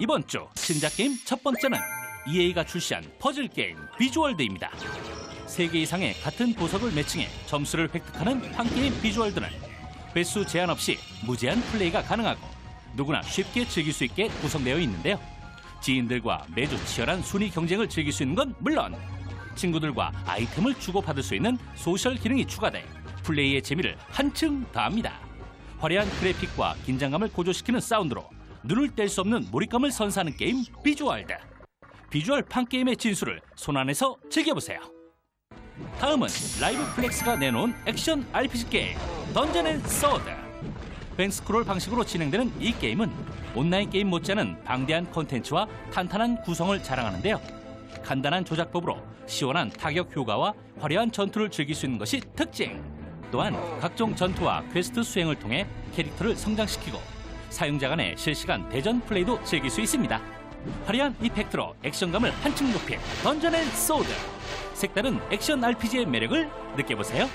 이번 주 신작 게임 첫 번째는 EA가 출시한 퍼즐 게임 Bejeweled입니다. 세개 이상의 같은 보석을 매칭해 점수를 획득하는 한 게임 Bejeweled는 횟수 제한 없이 무제한 플레이가 가능하고 누구나 쉽게 즐길 수 있게 구성되어 있는데요. 지인들과 매주 치열한 순위 경쟁을 즐길 수 있는 건 물론 친구들과 아이템을 주고받을 수 있는 social 기능이 추가돼 플레이의 재미를 한층 더합니다. 화려한 그래픽과 긴장감을 고조시키는 사운드로 눈을 뗄 수 없는 몰입감을 선사하는 게임 Bejeweled. 비주얼 판 게임의 진수를 손안에서 즐겨보세요. 다음은 라이브 플렉스가 내놓은 액션 RPG 게임 Dungeon and Sword. 횡스크롤 방식으로 진행되는 이 게임은 온라인 게임 못지않은 방대한 콘텐츠와 탄탄한 구성을 자랑하는데요. 간단한 조작법으로 시원한 타격 효과와 화려한 전투를 즐길 수 있는 것이 특징. 또한 각종 전투와 퀘스트 수행을 통해 캐릭터를 성장시키고 사용자 간의 실시간 대전 플레이도 즐길 수 있습니다. 화려한 effect로 액션감을 한층 높인 Dungeon and Sword. 색다른 액션 RPG의 매력을 느껴보세요.